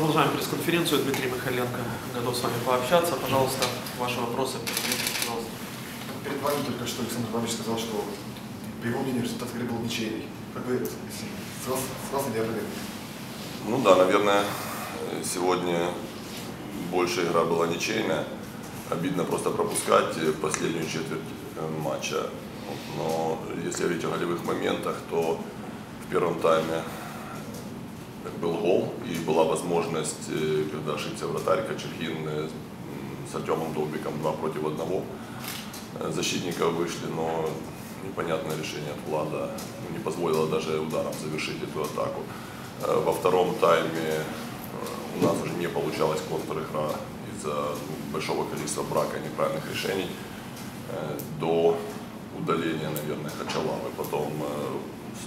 Продолжаем пресс-конференцию. Дмитрий Михайленко готов с вами пообщаться. Пожалуйста, ваши вопросы. Пожалуйста. Перед вами только что Александр Иванович сказал, что по его мнению результат игры был ничейный. Как вы согласны ли об Ну да, наверное, сегодня больше игра была ничейная. Обидно просто пропускать последнюю четверть матча. Но если говорить о голевых моментах, то в первом тайме был гол и была возможность, э, когда ошибся вратарь Кочергин э, с Артемом Долбиком 2 против 1. Э, Защитников вышли, но непонятное решение от Влада не позволило даже ударом завершить эту атаку. Во втором тайме у нас уже не получалась контр-игра из-за ну, большого количества брака неправильных решений до удаления, наверное, Хачалавы. Потом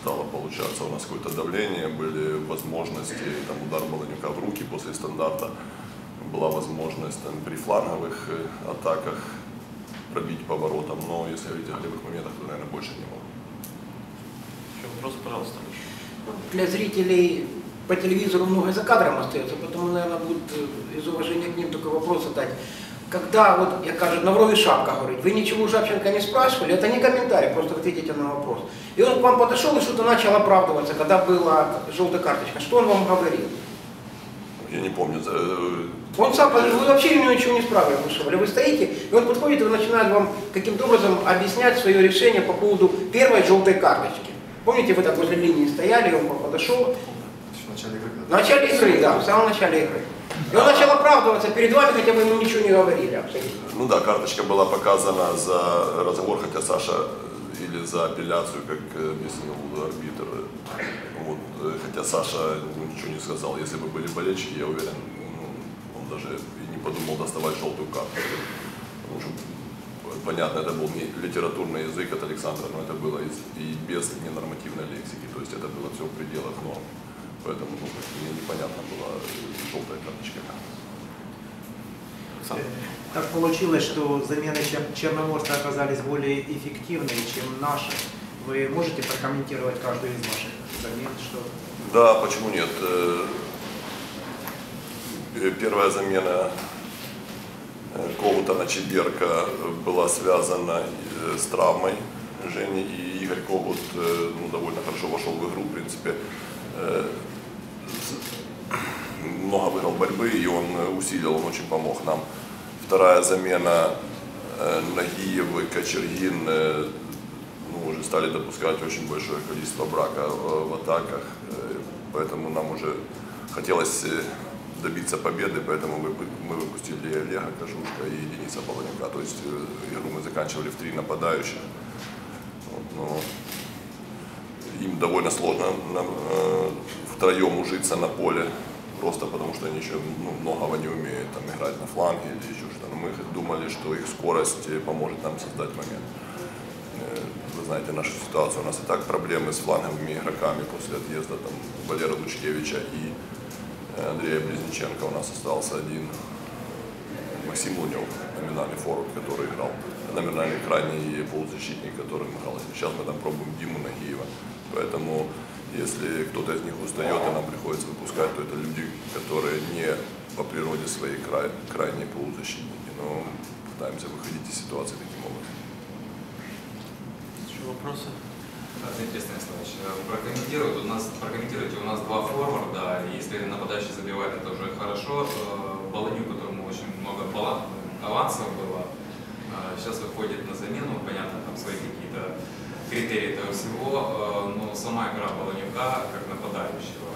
стало получаться у нас какое-то давление, были возможности, там удар Баланюка в руки после стандарта, была возможность там, при фланговых э, атаках пробить поворотом, но если говорить о голевых моментах, то, наверное, больше не было. Еще вопрос, пожалуйста. Для зрителей по телевизору много за кадром остается, поэтому, наверное, будет э, из уважения к ним только вопрос задать когда, вот, я кажу, на врове шапка говорит, вы ничего у Жабченко не спрашивали, это не комментарий, просто ответите на вопрос. И он к вам подошел и что-то начал оправдываться, когда была желтая карточка. Что он вам говорил? Я не помню. Э, он сам, вы вообще у него ничего не спрашивали. Вы стоите, и он подходит и начинает вам каким-то образом объяснять свое решение по поводу первой желтой карточки. Помните, вы так возле линии стояли, и он подошел. В начале игры? В начале игры, да, в самом начале игры. И он начал оправдываться перед вами, хотя бы ему ничего не говорили абсолютно. Ну да, карточка была показана за разговор, хотя Саша э, или за апелляцию, как объяснил арбитр. Вот, э, хотя Саша ну, ничего не сказал. Если бы были болельщики, я уверен, ну, он даже и не подумал доставать желтую карту. Потому что, понятно, это был не литературный язык от Александра, но это было и без ненормативной лексики. То есть это было все в пределах норм. Поэтому ну, непонятно была желтая карточка. Так получилось, что замены Черноморца оказались более эффективными, чем наши. Вы можете прокомментировать каждую из ваших замен? Что... Да, почему нет? Э, первая замена э, Ковута на Чеберка была связана э, с травмой Жени, и Игорь Ковут ну, довольно хорошо вошел в игру, в принципе много выиграл борьбы, и он э, усилил, он очень помог нам. Вторая замена э, Нагиев и Кочергин э, ну, уже стали допускать очень большое количество брака в атаках, поэтому нам уже хотелось добиться победы, поэтому мы, мы выпустили Олега Кожушка и Дениса Полонюка. То есть игру мы заканчивали в три нападающих. Вот, но им довольно сложно нам, втроем ужиться на поле просто потому что они еще ну, многого не умеют там, играть на фланге или еще что-то. Но мы думали, что их скорость э, поможет нам создать момент. Э, вы знаете нашу ситуацию, у нас и так проблемы с фланговыми игроками после отъезда там, Валера Лучкевича и э, Андрея Близниченко. У нас остался один Максим Лунев, номинальный форвард, который играл, номинальный крайний полузащитник, который играл. Сейчас мы там пробуем Диму Нагиева. Поэтому если кто-то из них устает и нам приходится выпускать, то это люди, которые не по природе своей край, крайние полузащитники. Но пытаемся выходить из ситуации таким образом. Еще вопросы? Дмитрий Станиславович, э, прокомментируйте у нас, прокомментируйте, у нас два форварда, и если нападающий забивает, это уже хорошо. Э, Баланю, которому очень много авансов было, э, сейчас выходит на замену, понятно, там свои какие-то критерий этого всего, э, но сама игра Баланюка как нападающего.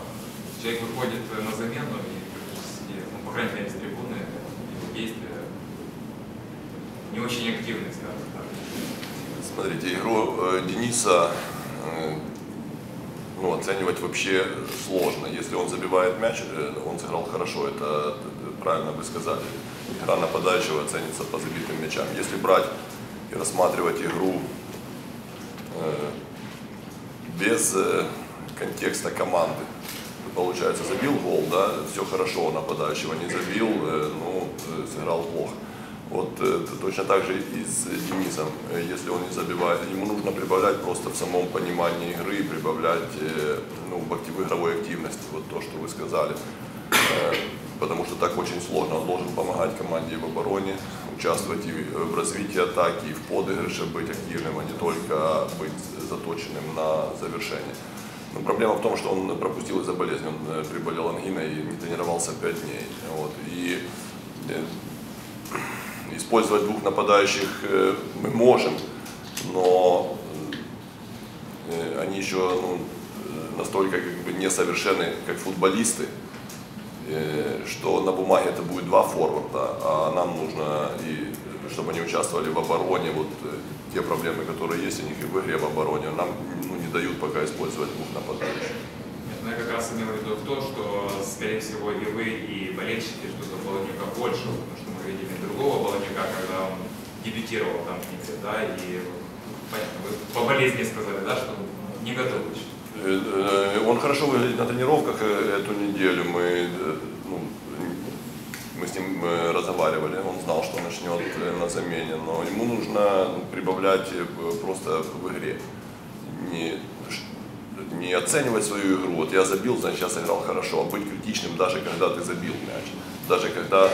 Человек выходит на замену и, ну, по крайней мере, с трибуны, его действия не очень активные, скажем так. Смотрите, игру э, Дениса э, ну, оценивать вообще сложно. Если он забивает мяч, он сыграл хорошо, это правильно вы сказали. Игра нападающего оценится по забитым мячам. Если брать и рассматривать игру Э, без э, контекста команды. Получается, забил гол, да, все хорошо, нападающего не забил, э, ну, сыграл плохо. Вот точно так же и с Денисом. Если он не забивает, ему нужно прибавлять просто в самом понимании игры, прибавлять ну, в игровой активности, вот то, что вы сказали. э, потому что так очень сложно. Он должен помогать команде в обороне, участвовать и в развитии атаки, и в подыгрыше, быть активным, а не только быть заточенным на завершение. Но проблема в том, что он пропустил из-за болезни. Он э, приболел ангиной и не тренировался 5 дней. Вот. И э, использовать двух нападающих э, мы можем, но они еще ну, настолько как бы несовершенны, как футболисты, что на бумаге это будет два форварда, а нам нужно, и, чтобы они участвовали в обороне, вот э, те проблемы, которые есть у них и в игре в обороне, нам ну, не дают пока использовать двух нападающих. Нет, ну я как раз имел в виду то, что, скорее всего, и вы, и болельщики ждут от Баланюка больше, потому что мы видели другого Баланюка, когда он дебютировал там в Никсе, да, и понятно, вы по болезни сказали, да, что не готов еще. Э, э, Он хорошо выглядит на тренировках э, эту неделю. Мы, ну, мы с ним разговаривали, он знал, что начнет на замене, но ему нужно ну, прибавлять просто в игре. Не, не оценивать свою игру. Вот я забил, значит, я сыграл хорошо. А быть критичным, даже когда ты забил мяч. Даже когда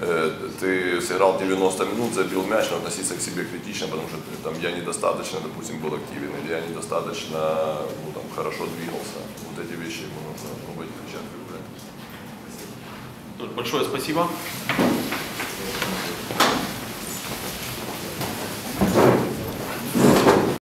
ты сыграл 90 минут, забил мяч, но относиться к себе критично, потому что ты, там, я недостаточно, допустим, был активен, или я недостаточно ну, там, хорошо двигался. Вот эти вещи ему нужно пробовать начать выявлять. Большое спасибо.